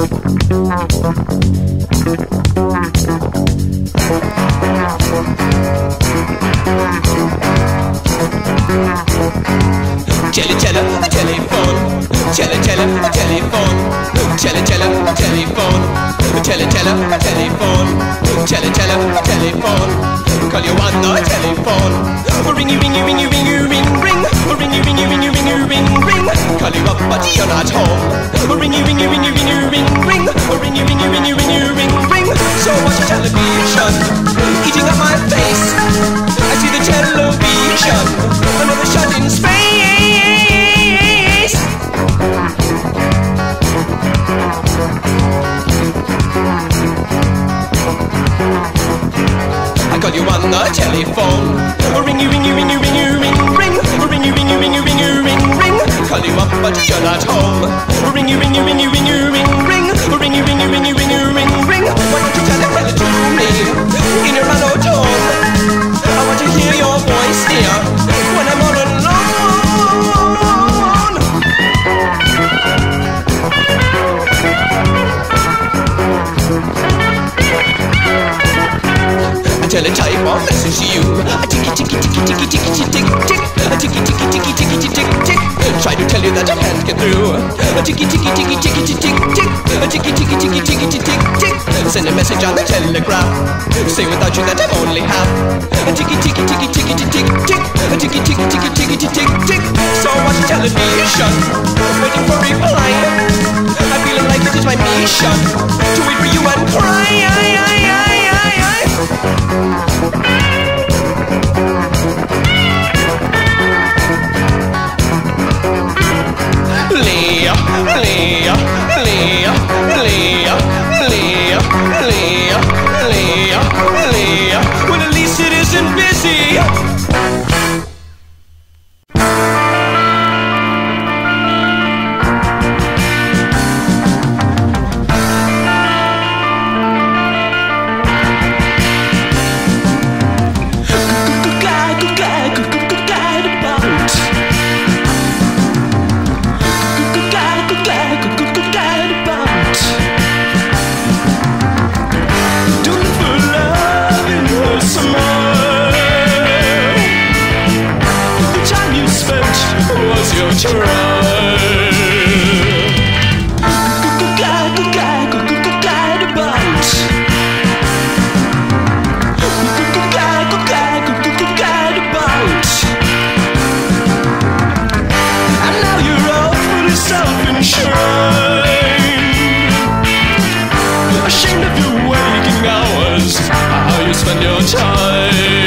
Tele tele, telephone. Tele tele, telephone. Tele tele, telephone. Tele tele, telephone. Tele tele, telephone. Call you on the telephone. Ringy ringy ringy ringy ring ring. Ringy ringy ringy ringy ring ring. Call you up but you're not home. Call you on the telephone. Ringy, ringy, ringy, ringy, ring, ring. Tell a message you. A ticky ticky ticky ticky ticky tick tick. A ticky ticky ticky ticky tick tick. Try to tell you that I can't get through. A ticky ticky ticky ticky tick tick tick. A ticky ticky ticky ticky tick tick. Send a message on the telegraph. Say without you that I'm only half. A ticky ticky ticky ticky tick tick tick. A ticky ticky ticky ticky tick tick tick. So much television. Ashamed of your waking hours How you spend your time